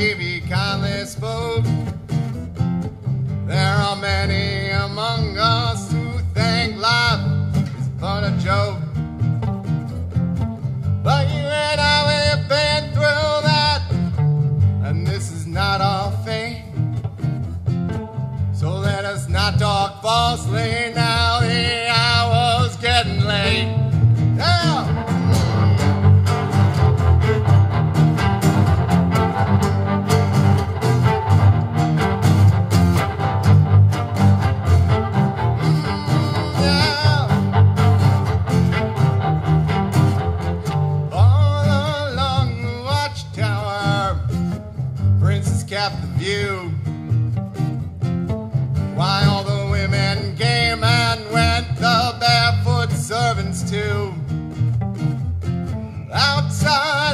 Be kindly spoke. There are many among us who think life is but a joke. But you and I, we've been through that, and this is not our fate. So let us not talk falsely now. the view. Why all the women came and went, the barefoot servants too. Outside.